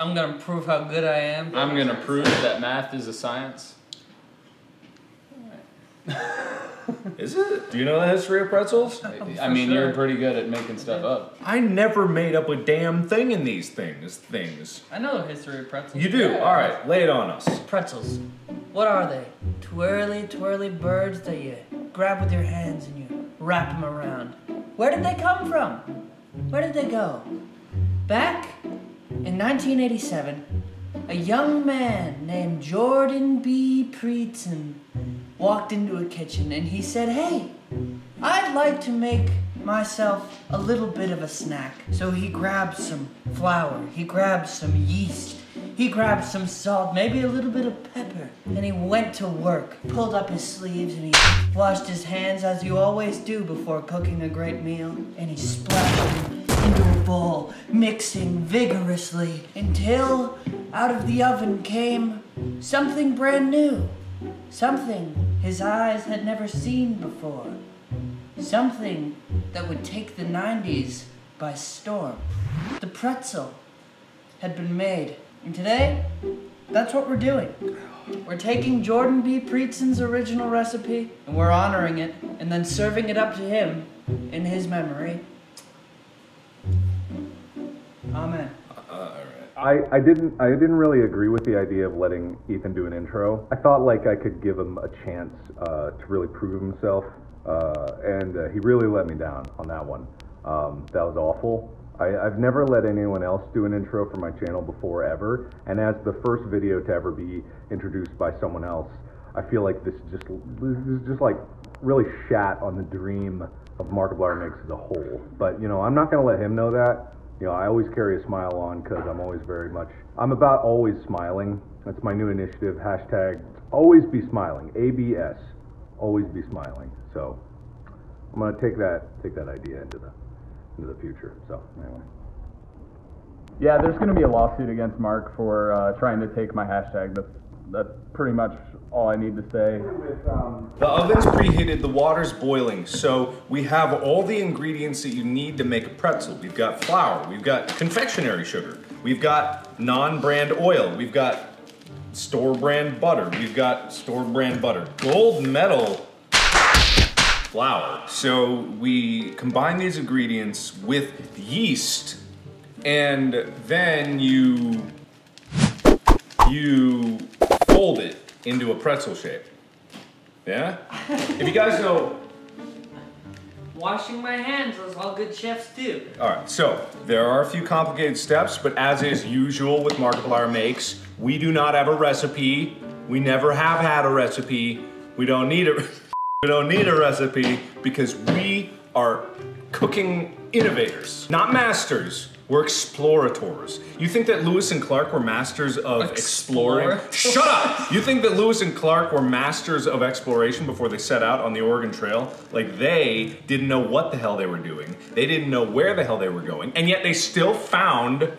I'm gonna prove how good I am. I'm gonna prove that math is a science. Is it? Do you know the history of pretzels? I mean, you're pretty good at making stuff up. I never made up a damn thing in these things. Things. I know the history of pretzels. You do. All right, lay it on us. Pretzels. What are they? Twirly, twirly birds that you grab with your hands and you wrap them around. Where did they come from? Where did they go? Back in 1987, a young man named Jordan B. Preetzen walked into a kitchen and he said, Hey, I'd like to make myself a little bit of a snack. So he grabbed some flour, he grabbed some yeast, he grabbed some salt, maybe a little bit of pepper, and he went to work, pulled up his sleeves, and he washed his hands as you always do before cooking a great meal, and he splashed bowl, mixing vigorously until out of the oven came something brand new. Something his eyes had never seen before. Something that would take the 90s by storm. The pretzel had been made. And today, that's what we're doing. We're taking Jordan B. Preetzen's original recipe and we're honoring it and then serving it up to him in his memory. Amen. I, I didn't I didn't really agree with the idea of letting Ethan do an intro. I thought like I could give him a chance uh, to really prove himself, uh, and uh, he really let me down on that one. Um, that was awful. I, I've never let anyone else do an intro for my channel before ever, and as the first video to ever be introduced by someone else, I feel like this just this is just like really shat on the dream of Markiplier Makes as a whole. But you know, I'm not gonna let him know that you know, I always carry a smile on because I'm always very much, I'm about always smiling. That's my new initiative. Hashtag always be smiling. ABS. Always be smiling. So I'm gonna take that take that idea into the into the future. So anyway. Yeah, there's going to be a lawsuit against Mark for uh, trying to take my hashtag. That's that's pretty much all I need to say. The oven's preheated, the water's boiling, so we have all the ingredients that you need to make a pretzel. We've got flour, we've got confectionery sugar, we've got non-brand oil, we've got store brand butter, we've got store brand butter, gold medal flour. So we combine these ingredients with yeast, and then you you fold it into a pretzel shape. Yeah? if you guys know, Washing my hands, as all good chefs do. all right, so there are a few complicated steps, but as is usual with Markiplier Makes, we do not have a recipe. We never have had a recipe. We don't need a, we don't need a recipe because we are cooking innovators, not masters. We're explorators. You think that Lewis and Clark were masters of exploring? Shut up! You think that Lewis and Clark were masters of exploration before they set out on the Oregon Trail? Like they didn't know what the hell they were doing. They didn't know where the hell they were going, and yet they still found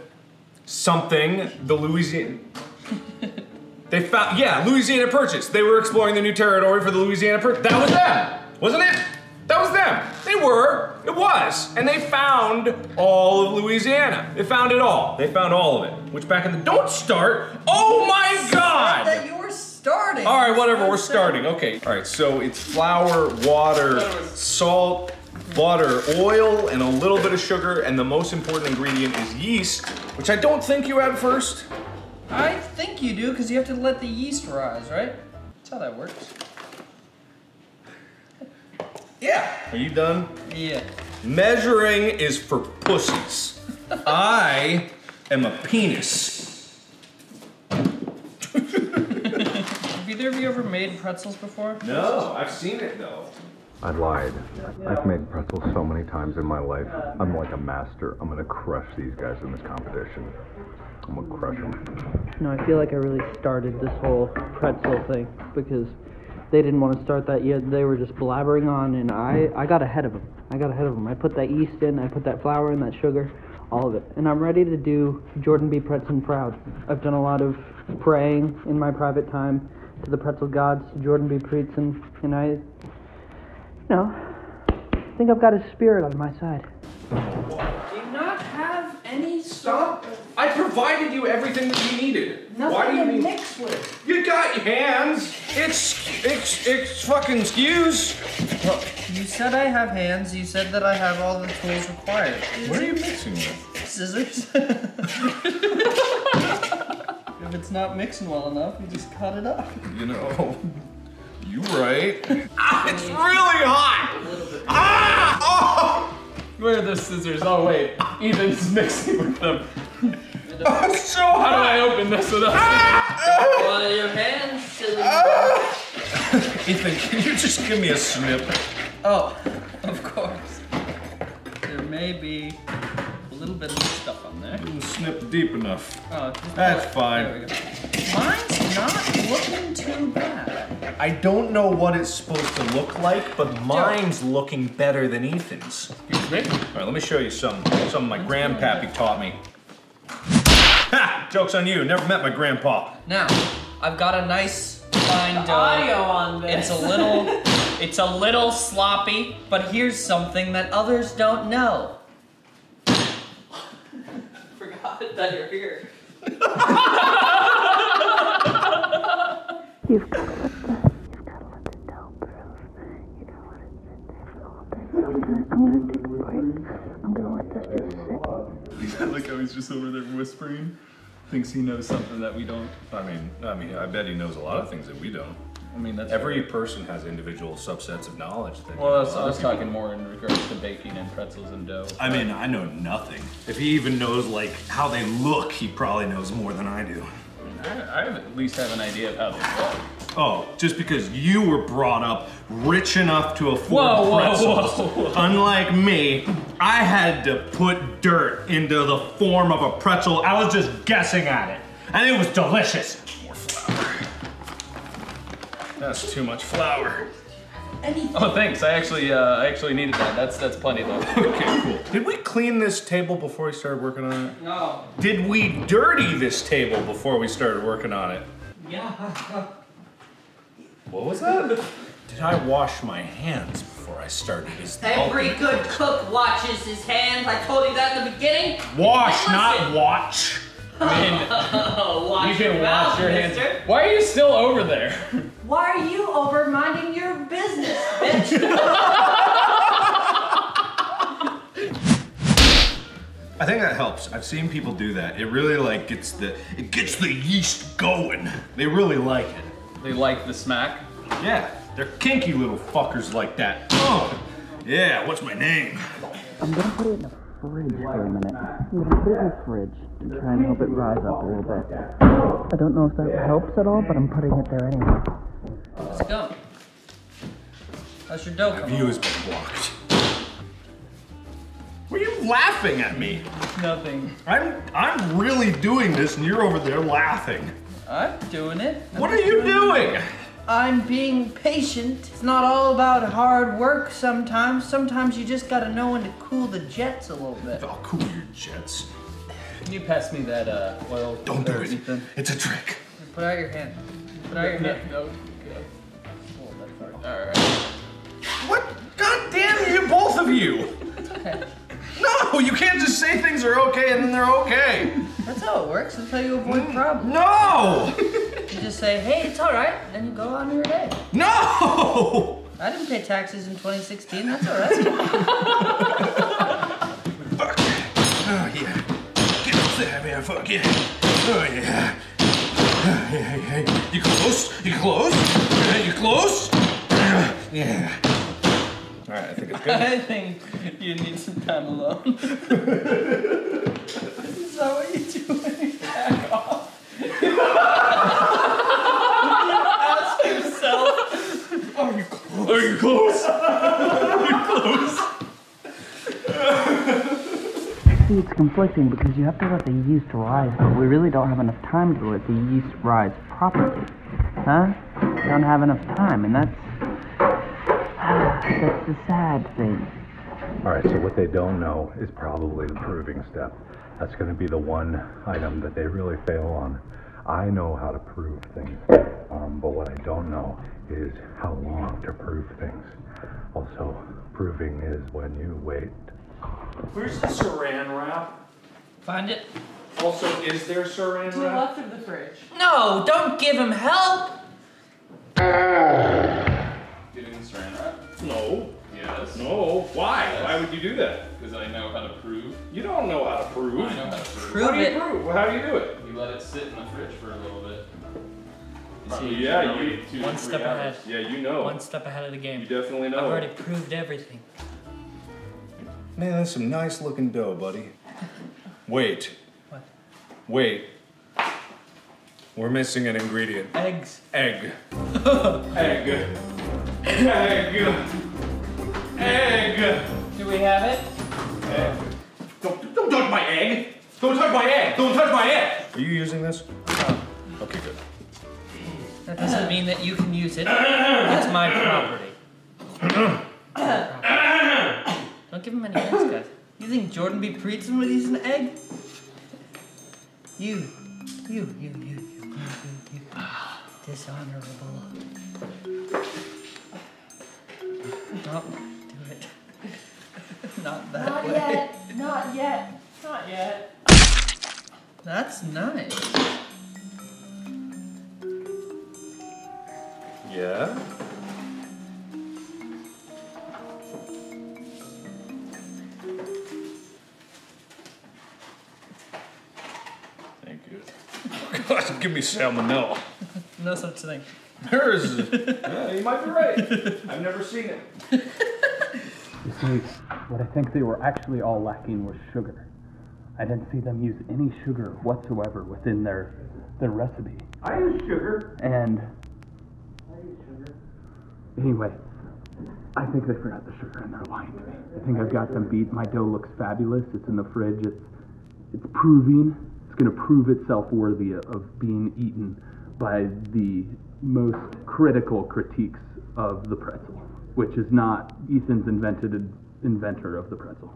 something. The Louisiana. They found, yeah, Louisiana Purchase. They were exploring the new territory for the Louisiana Purchase. That was them, wasn't it? That was them. They were. It was. And they found all of Louisiana. They found it all. They found all of it. Which back in the. Don't start! Oh my god! That you were starting. All right, whatever. We're starting. Okay. All right. So it's flour, water, salt, butter, oil, and a little bit of sugar. And the most important ingredient is yeast, which I don't think you add first. I think you do, because you have to let the yeast rise, right? That's how that works. Yeah. Are you done? Yeah. Measuring is for pussies. I am a penis. Have either of you ever made pretzels before? No, I've seen it though. I lied. I've made pretzels so many times in my life. I'm like a master. I'm gonna crush these guys in this competition. I'm gonna crush them. No, I feel like I really started this whole pretzel thing because they didn't want to start that yet. They were just blabbering on, and I, I got ahead of them. I got ahead of them. I put that yeast in, I put that flour in, that sugar, all of it. And I'm ready to do Jordan B. Pretzen proud. I've done a lot of praying in my private time to the pretzel gods, Jordan B. Pretzen, and I, you know, think I've got his spirit on my side. Do you not have any Stop! I provided you everything that you needed. Why do you to need? mix with. You got your hands. It's it's it's fucking excuse. You said I have hands. You said that I have all the tools required. What are you mixing with? Scissors. if it's not mixing well enough, you just cut it up. You know, you right. ah, it's really hot. Ah! Oh! Where are the scissors? Oh wait, Ethan's mixing with them. Oh, it's so How do. I open this without? Ah! Well, your hands, silly. Ah! Ethan, can you just give me a snip? Oh, of course. There may be a little bit of stuff on there. Snip deep enough. Oh, just That's there fine. we go. Mine's not looking too bad. I don't know what it's supposed to look like, but mine's looking better than Ethan's. Excuse me. All right, let me show you some. Some my grandpappy taught me. Ha! Joke's on you. Never met my grandpa. Now, I've got a nice fine dough. Audio on this. It's a little, it's a little sloppy, but here's something that others don't know. Forgot that you're here. You've got to you've got to let the dough proof. You gotta let it sit there for all day. So I'm gonna, I'm gonna take a break. I'm gonna let this just sit. like how he's just over there whispering. Thinks he knows something that we don't. I mean, I mean, I bet he knows a lot of things that we don't. I mean, that's Every person has individual subsets of knowledge. That Well, that's, I was people talking more in regards to baking and pretzels and dough. I mean, I know nothing. If he even knows like how they look, he probably knows more than I do. I, I at least have an idea of how they look. Oh, just because you were brought up rich enough to afford Whoa, whoa, pretzels. whoa, whoa. Unlike me, I had to put dirt into the form of a pretzel. I was just guessing at it, and it was delicious. More flour. That's too much flour. Oh, thanks. I actually, uh, I actually needed that. That's that's plenty though. Okay, cool. Did we clean this table before we started working on it? No. Did we dirty this table before we started working on it? Yeah. What was that? Did I wash my hands before I started? Is Every good cook watches his hands. I told you that in the beginning. wash, not watch. I mean, Oh, wash you can your wash mouth, your hands. mister. Why are you still over there? Why are you over minding your business, bitch? I think that helps. I've seen people do that. It really like gets the it gets the yeast going. They really like it. They like the smack. Yeah, they're kinky little fuckers like that. Oh, yeah. What's my name? I'm gonna put it in the fridge for a minute. I'm gonna put it in the fridge to try and help it rise up a little bit. I don't know if that helps at all, but I'm putting it there anyway. Let's go. How's your dough My view has been blocked. Were you laughing at me? Nothing. I'm I'm really doing this, and you're over there laughing. I'm doing it. I'm What are you doing-? I'm being patient. It's not all about hard work sometimes. Sometimes you just gotta know when to cool the jets a little bit. I'll cool your jets. Can you pass me that uh, oil? Don't do it. Ethan? It's a trick. Put out your hand. Put out your No, hand. no. All right. What? God damn you, both of you! Okay. No, you can't just say things are okay and then they're okay. That's how it works. That's how you avoid Mm. problems. No! You just say, hey, it's all right, then you go on your day. No! I didn't pay taxes in 2016. That's all right. Fuck. Oh yeah. Get up there, man. Fuck yeah. Oh yeah. Oh, yeah, yeah. You close? You close? Yeah, you close? Yeah. All right, I think it's good. I think you need some time alone. Is that what you do when you back off? you ask yourself, Are you close? Are you close? Are you close? See, it's conflicting because you have to let the yeast rise, but we really don't have enough time to let the yeast rise properly. Huh? We don't have enough time, and that's. that's the sad thing. All right, so what they don't know is probably the proving step. That's going to be the one item that they really fail on. I know how to prove things, um, but what I don't know is how long to prove things. Also, proving is when you wait. Where's the saran wrap? Find it. Also, is there saran To the left of the fridge. No, don't give him help. Giving saran wrap? No. Yes. No. Why? Why would you do that? Because I know how to prove. You don't know how to prove. I know how to prove. Prove How do you it. prove? Well, how do you do it? You let it sit in the fridge for a little bit. See, yeah, you- two One step hours. ahead. Yeah, you know. One step ahead of the game. You definitely know. I've already proved everything. Man, that's some nice looking dough, buddy. Wait. What? Wait. We're missing an ingredient. Eggs. Egg. Egg. Egg. Egg. Do we have it? Egg. Don't, don't touch my egg. Don't touch my egg. Don't touch my egg. Are you using this? Uh-huh. Okay, good. That doesn't mean that you can use it. It's my property. Don't give him any eggs, guys. You think Jordan B. Preetzman would use an egg? You, you, you, you, you, you, you, you. Dishonorable. Don't do it. Not that Not way. yet. Not yet. Not yet. That's nice. Yeah? Thank you. God, give me salmonella. No such thing. There is. yeah, you might be right. I've never seen it. You see, what I think they were actually all lacking was sugar. I didn't see them use any sugar whatsoever within their their recipe. I use sugar. And I use sugar. anyway, I think they forgot the sugar and they're lying to me. I think I've got them beat. My dough looks fabulous. It's in the fridge. It's it's proving. It's going to prove itself worthy of being eaten by the most critical critiques of the pretzel, which is not Ethan's invented inventor of the pretzel.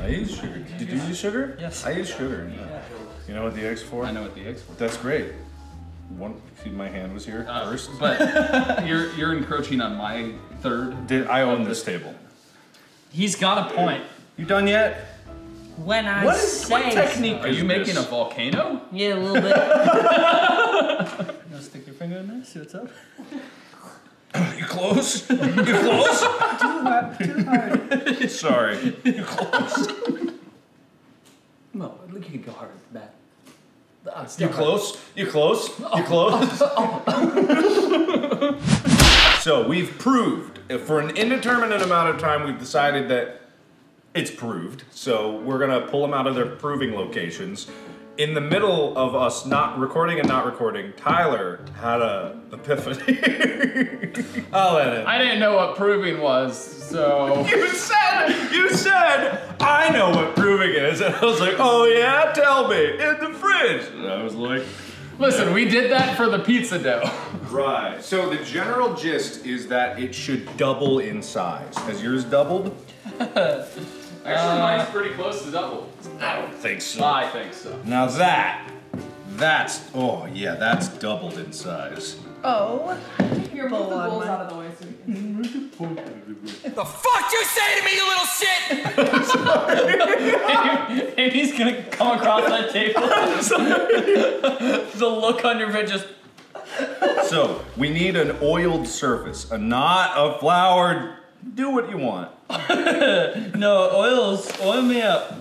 I use sugar. Did you use sugar? Yes. I use sugar. Yeah. You know what the X for? I know what the eggs for. That's great. One, see, my hand was here Uh, first. But you're you're encroaching on my third. Did I own this table? He's got a point. You done yet? When I What is say what technique Are is you making a volcano? Yeah, a little bit. you wanna stick your finger in there? See what's up? You close? You close? too hard. Too hard. Sorry. You close? No, look, you can go hard with that. Ah, You still hard. close? You close? You close? so we've proved, uh, for an indeterminate amount of time, we've decided that it's proved. So we're gonna pull them out of their proving locations. In the middle of us not recording and not recording, Tyler had a epiphany. I'll him. I didn't know what proving was, so You said, you said, I know what proving is. And I was like, oh yeah, tell me, in the fridge. And I was like, listen, we did that for the pizza dough. right. So the general gist is that it should double in size. Has yours doubled? Actually, mine's pretty close to double. I don't think so. I think so. Now that, that's, oh yeah, that's doubled in size. Oh. Here, move the bowls out of the way so we can The fuck you say to me, you little shit? And he's gonna come across that table. the look on your face just. So we need an oiled surface, a not a floured. Do what you want. No, oils. Oil me up.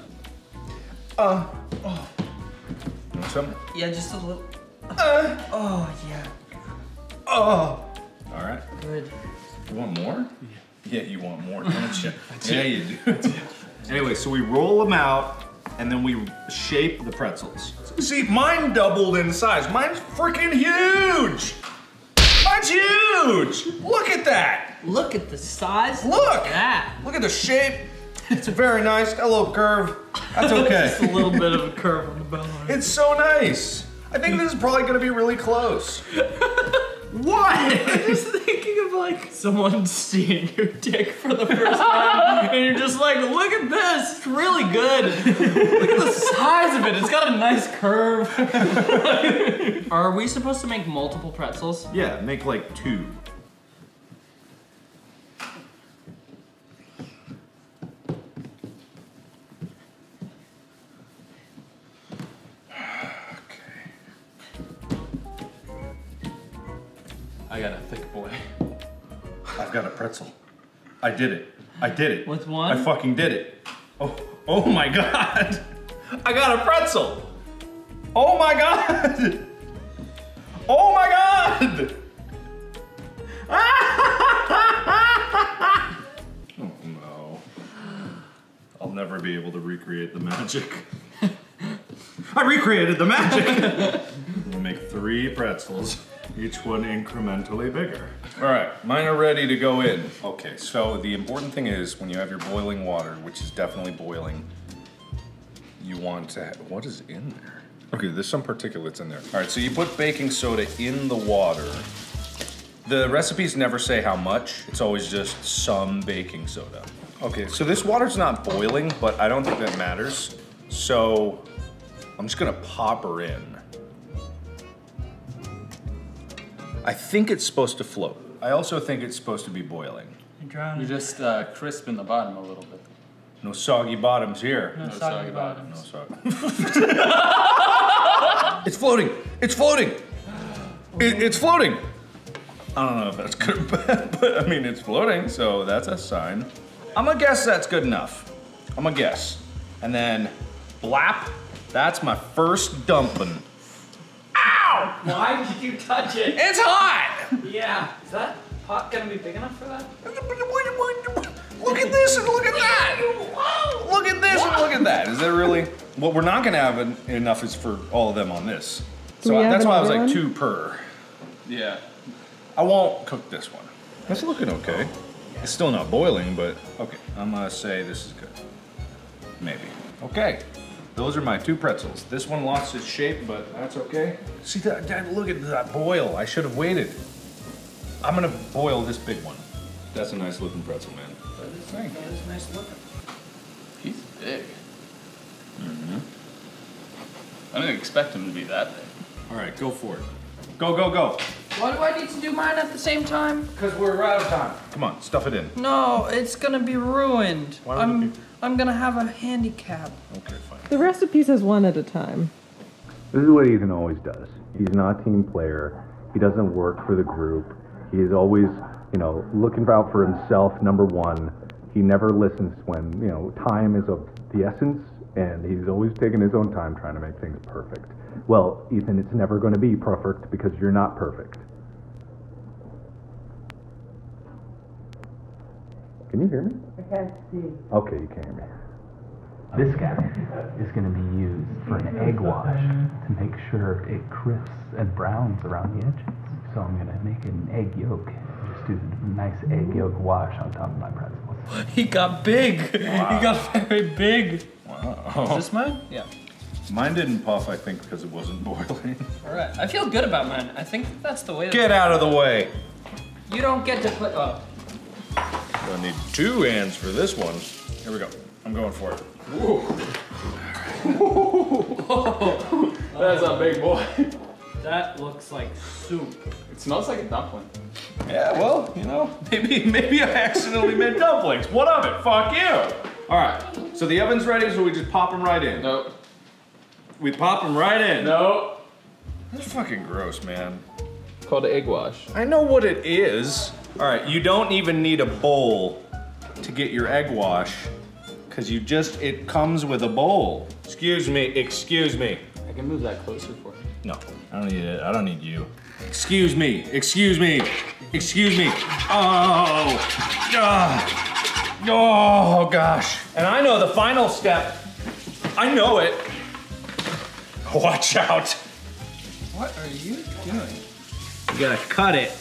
Uh, oh. You want some? Yeah, just a little. oh, yeah. Oh. All right. Good. You want more? Yeah, you want more, don't you? yeah, you do. anyway, so we roll them out and then we shape the pretzels. See, mine doubled in size. Mine's freaking huge. Mine's huge. Look at that. Look at the size. Look. Look at that. Look at the shape. It's very nice. Got a little curve. That's okay. Just a little bit of a curve on the bone. It's so nice. I think this is probably going to be really close. what? I'm just thinking of like someone seeing your dick for the first time, and you're just like, look at this, it's really good. Look at the size of it, it's got a nice curve. Are we supposed to make multiple pretzels? Yeah, make like two. I got a thick boy. I've got a pretzel. I did it. I did it. With one? I fucking did it. Oh, oh my god. I got a pretzel. Oh my god. Oh my god. Oh no. I'll never be able to recreate the magic. I recreated the magic. we'll make three pretzels, each one incrementally bigger. All right, mine are ready to go in. Okay, so the important thing is when you have your boiling water, which is definitely boiling, you want to have, what is in there? Okay, there's some particulates in there. All right, so you put baking soda in the water. The recipes never say how much, it's always just some baking soda. Okay, so this water's not boiling, but I don't think that matters. So I'm just gonna pop her in. I think it's supposed to float. I also think it's supposed to be boiling. You're drowning. You just uh, crisp in the bottom a little bit. No soggy bottoms here. No No soggy soggy bottoms. No soggy. it's floating. It's floating. It, it's floating. I don't know if that's good or bad, but I mean, it's floating, so that's a sign. I'm gonna guess that's good enough. I'm gonna guess. And then, blap, that's my first dumping. Ow! Why did you touch it? It's hot! Yeah. Is that pot gonna be big enough for that? Look at this and look at that! Look at this and look at that. Is that really? What we're not gonna have enough is for all of them on this. So we have that's why I was like one? two per. Yeah. I won't cook this one. That's looking okay. It's still not boiling, but okay. I'm gonna say this is good. Maybe. Okay. Those are my two pretzels. This one lost its shape, but that's okay. See that? that look at that boil. I should have waited. I'm gonna boil this big one. That's a nice looking pretzel, man. It's nice looking. He's big. Mm-hmm. I didn't expect him to be that big. All right, go for it. Go, go, go. Why do I need to do mine at the same time? Because we're out of time. Come on, stuff it in. No, it's gonna be ruined. Why would it I'm be? I'm gonna have a handicap. Okay, fine. The recipe says one at a time. This is what Ethan always does. He's not a team player. He doesn't work for the group. He's always, you know, looking out for himself, number one. He never listens when, you know, time is of the essence, and he's always taking his own time trying to make things perfect. Well, Ethan, it's never going to be perfect because you're not perfect. Can you hear me? I can't see. Okay, you can hear me. This guy is going to be used for an egg wash to make sure it crisps and browns around the edges. So I'm going to make an egg yolk. Just do a nice egg yolk wash on top of my pretzels. He got big. He got very big. Wow. Is this mine? Yeah. Mine didn't puff, I think, because it wasn't boiling. All right. I feel good about mine. I think that's the way. Get out of the way. You don't get to put. Oh, Gonna need two hands for this one. Here we go. I'm going for it. That's a big boy. that looks like soup. It smells like a dumpling. Yeah, well, you know, maybe maybe I accidentally made dumplings. What of it? Fuck you. All right. So the oven's ready, so we just pop them right in. Nope. We pop them right in. Nope. That's fucking gross, man. Called egg wash. I know what it is. All right, you don't even need a bowl to get your egg wash, cause you just it comes with a bowl. Excuse me. Excuse me. I can move that closer for you. No, I don't need it. I don't need you. Excuse me. Excuse me. Excuse me. Oh. Ah. Oh gosh. And I know the final step. I know it. Watch out. What are you doing? You gotta cut it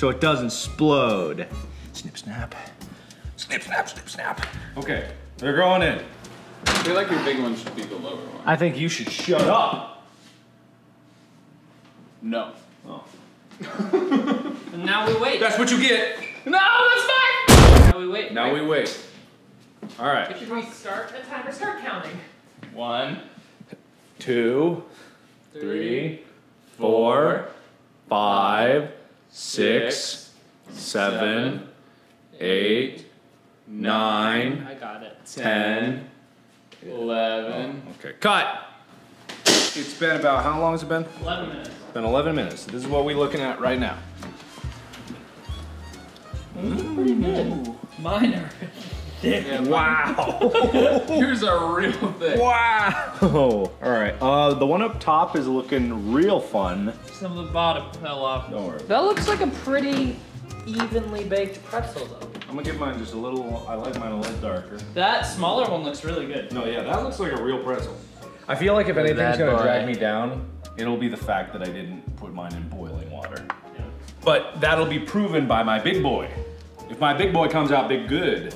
so it doesn't explode. Snip, snap. Snip, snap, snip, snap. Okay, they're going in. I feel like your big one should be the lower one. I think you should shut up. No. Oh. And now we wait. That's what you get. No, that's fine! Now we wait. Now we wait. All right. Should we start the timer? Start counting. One, Two, three, four, five, six, seven, eight, nine, I got it. ten. eleven. Oh, okay, cut. It's been about how long has it been? 11 minutes. It's been 11 minutes. This is what we're looking at right now. Pretty good. Mine are thick. Wow. Here's a real thing. wow. All right. Uh, the one up top is looking real fun. Some of the bottom fell off. Don't worry. That looks like a pretty evenly baked pretzel, though. I'm gonna give mine just a little. I like mine a little darker. That smaller one looks really good. No, yeah, that looks like a real pretzel. I feel like if anything's that gonna boy. drag me down, it'll be the fact that I didn't put mine in boiling water. But that'll be proven by my big boy. If my big boy comes out big good,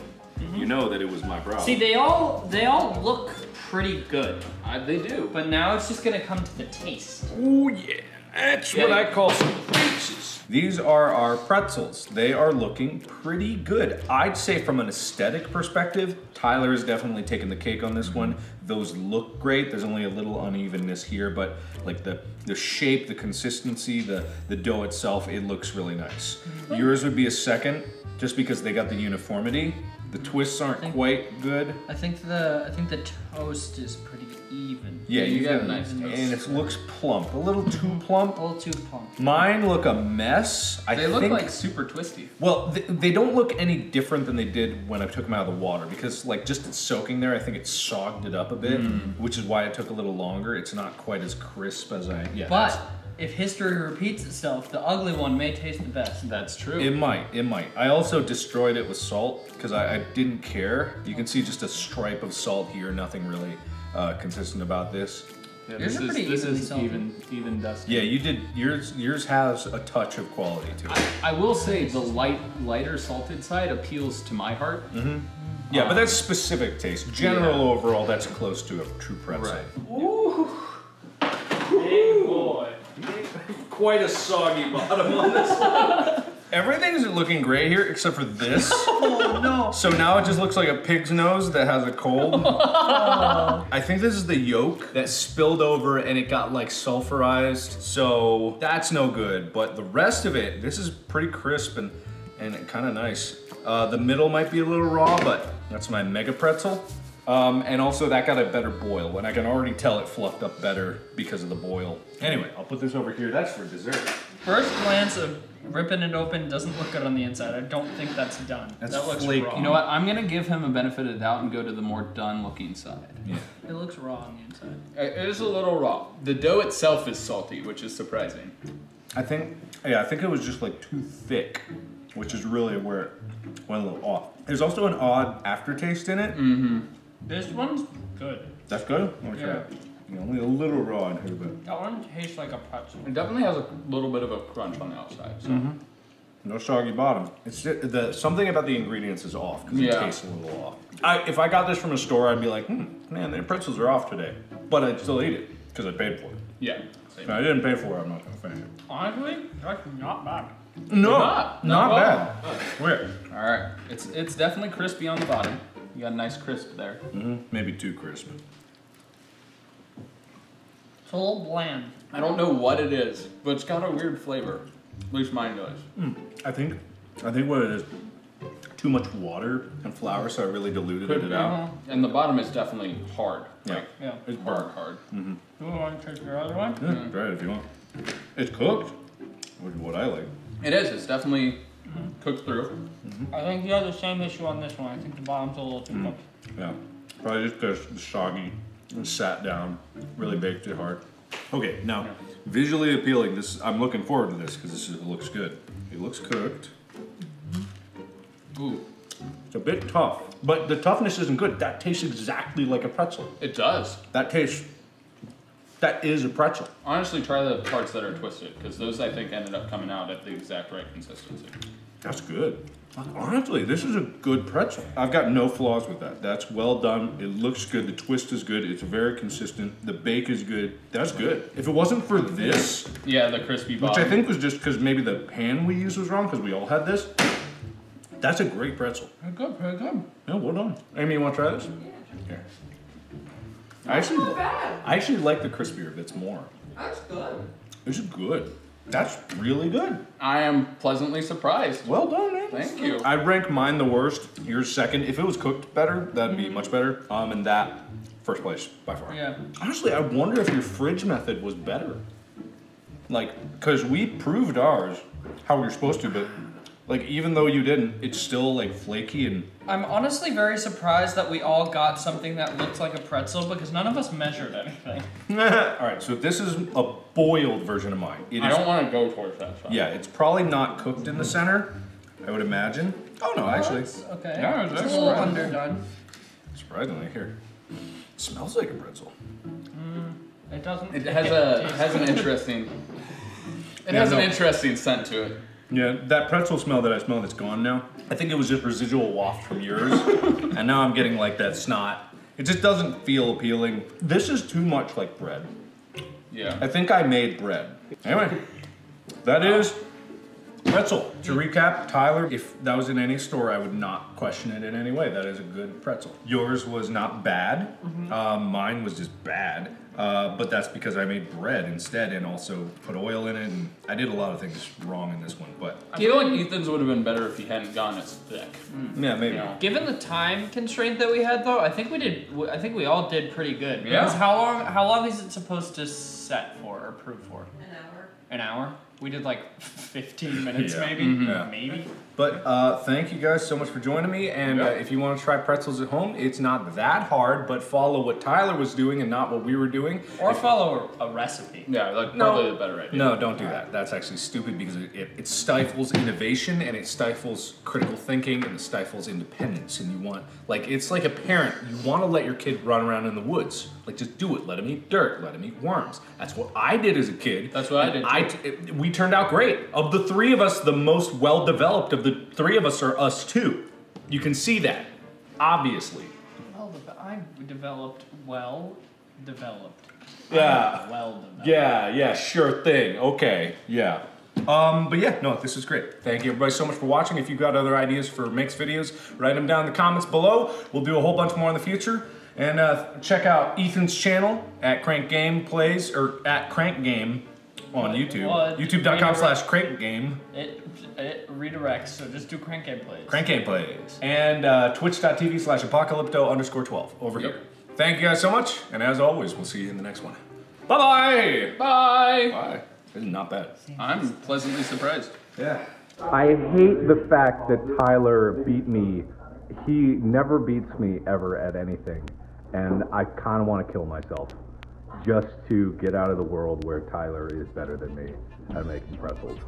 Mm-hmm. you know that it was my problem. See, they all they all look pretty good, I, they do. but now it's just gonna come to the taste. Oh yeah, that's what I call some creases. These are our pretzels. They are looking pretty good. I'd say from an aesthetic perspective, Tyler is definitely taking the cake on this one. Those look great. There's only a little unevenness here, but like the the shape, the consistency, the the dough itself, it looks really nice. Yours would be a second, just because they got the uniformity. The twists aren't quite good. I think the I think the toast is pretty even. Yeah, you you've got a nice toast. and it looks plump, a little too plump. A little too plump. Mine look a mess. I They look think, like super twisty. Well, they, they don't look any different than they did when I took them out of the water because, like, just soaking there, I think it sogged it up a bit, hmm. which is why it took a little longer. It's not quite as crisp as I. Yeah, But if history repeats itself, the ugly one may taste the best. That's true. it might. It might. I also destroyed it with salt because I, I didn't care. You can see just a stripe of salt here. Nothing really uh, consistent about this. Yeah, Yours this are is this is even even dusty. Yeah, you did. Yours yours has a touch of quality to it. I will say the light lighter salted side appeals to my heart. Yeah, but that's specific taste. General Yeah. overall, that's close to a true pretzel. Big boy. Quite a soggy bottom on this one. Everything's looking great here except for this. Oh no. So now it just looks like a pig's nose that has a cold. I think this is the yolk that spilled over and it got like sulfurized. So that's no good. But the rest of it, this is pretty crisp and, and kind of nice. Uh, the middle might be a little raw, but that's my mega pretzel. Um, and also that got a better boil, and I can already tell it fluffed up better because of the boil. Anyway, I'll put this over here. That's for dessert. First glance of ripping it open doesn't look good on the inside. I don't think that's done. That's that looks flaky. raw. You know what? I'm gonna give him a benefit of the doubt and go to the more done looking side. Yeah. It looks raw on the inside. It is a little raw. The dough itself is salty, which is surprising. I think, yeah, I think it was just like too thick, which is really where it went a little off. There's also an odd aftertaste in it. This one's good. That's good. Okay. Yeah. You know, only a little raw in here, but That one tastes like a pretzel. It definitely has a little bit of a crunch on the outside. So. no soggy bottom. It's the something about the ingredients is off because it tastes a little off. I, if I got this from a store, I'd be like, hmm, man, their pretzels are off today, but I'd still eat it because I paid for it. Yeah. If I didn't pay for it, I'm not gonna fan Honestly, that's not bad. No, not. not, Not bad. Weird. All right. It's it's definitely crispy on the bottom. You got a nice crisp there. hmm Maybe too crisp. It's a little bland. I don't know what it is, but it's got a weird flavor. At least mine does. Hmm. I think, I think what it is, too much water and flour, so I really diluted Could it be. out. Uh-huh. And the bottom is definitely hard. Yeah. Like, Yeah. It's hard, burnt. hard. Mm-hmm. You want to take your other one? Yeah, mm-hmm. try it if you want. It's cooked, which is what I like. It is. It's definitely cooked through. Mm-hmm. I think you have the same issue on this one. I think the bottom's a little too mm-hmm. cooked. Yeah, probably just because it's soggy and sat down, really baked it hard. Okay, now visually appealing. This I'm looking forward to this because this is, it looks good. It looks cooked. Mm-hmm. Ooh, It's a bit tough, but the toughness isn't good. That tastes exactly like a pretzel. it does. That tastes. That is a pretzel. Honestly, try the parts that are twisted because those I think ended up coming out at the exact right consistency. That's good. Honestly, this is a good pretzel. I've got no flaws with that. That's well done. It looks good. The twist is good. It's very consistent. The bake is good. That's good. If it wasn't for this, Yeah, the crispy which. I think was just because maybe the pan we used was wrong because we all had this, that's a great pretzel. Pretty good, pretty good. Yeah, well done. Amy, you want to try this? Yeah. Here. I actually, I actually like the crispier bits more. That's good. This is good. That's really good. I am pleasantly surprised. Well done, man. Thank you. I'd rank mine the worst. Yours second. If it was cooked better, that'd be much better. Um, and that first place by far. Yeah. Honestly, I wonder if your fridge method was better. Like, cause we proved ours how we were supposed to, but Like even though you didn't, it's still like flaky and I'm honestly very surprised that we all got something that looked like a pretzel because none of us measured anything. All right, so this is a boiled version of mine. It I is- don't want to go towards that side. Yeah, it's probably not cooked in the center. I would imagine. Oh no, actually, Okay. Yeah, it's that's a little right. underdone. surprisingly here, It smells like a pretzel. Mm, it doesn't. It has a has an interesting. It Yeah, has no. an interesting scent to it. Yeah, that pretzel smell that I smell that's gone now. I think it was just residual waft from yours, and now I'm getting like that snot. It just doesn't feel appealing. This is too much like bread. Yeah. I think I made bread. Anyway, that is pretzel. To recap, Tyler, if that was in any store, I would not question it in any way. That is a good pretzel. Yours was not bad. Um, mine was just bad. Uh, but that's because I made bread instead and also put oil in it. And I did a lot of things wrong in this one. But I feel like Ethan's would have been better if he hadn't gone as thick. yeah, maybe. You know? Given the time constraint that we had, though, I think we did. I think we all did pretty good. Yeah. Because how long? How long is it supposed to set for or prove for? An hour. An hour. We did like 15 minutes, Yeah. maybe. Mhm. Yeah. Maybe. But uh, thank you guys so much for joining me. And uh, if you want to try pretzels at home, it's not that hard, but follow what Tyler was doing and not what we were doing. Or follow a, a recipe. Yeah, like No. probably the better idea. No, don't do that. That's actually stupid because it, it, it stifles innovation and it stifles critical thinking and it stifles independence. And you want, like, it's like a parent. You want to let your kid run around in the woods. Like, just do it. Let him eat dirt. Let him eat worms. That's what I did as a kid. That's what I And did, I, it- we turned out great. Of the three of us, the most well developed of the three of us are us two. You can see that, obviously. Well, I developed well developed. Yeah. Well developed. Yeah, yeah, sure thing. Okay, yeah. Um, but yeah, no, this is great. Thank you everybody so much for watching. If you've got other ideas for mix videos, write them down in the comments below. We'll do a whole bunch more in the future. And uh, check out Ethan's channel at Crank Game Plays or at Crank Game on YouTube. What? YouTube.com slash Crank Game. It, it redirects, so just do crank gameplays. Crank Game Plays. And uh, twitch.tv slash apocalypto underscore 12 over Yep. here. Thank you guys so much. And as always, we'll see you in the next one. Bye-bye. Bye. Bye. This is not bad. I'm pleasantly surprised. Yeah. I hate the fact that Tyler beat me. He never beats me ever at anything. And I kind of want to kill myself just to get out of the world where Tyler is better than me at making pretzels.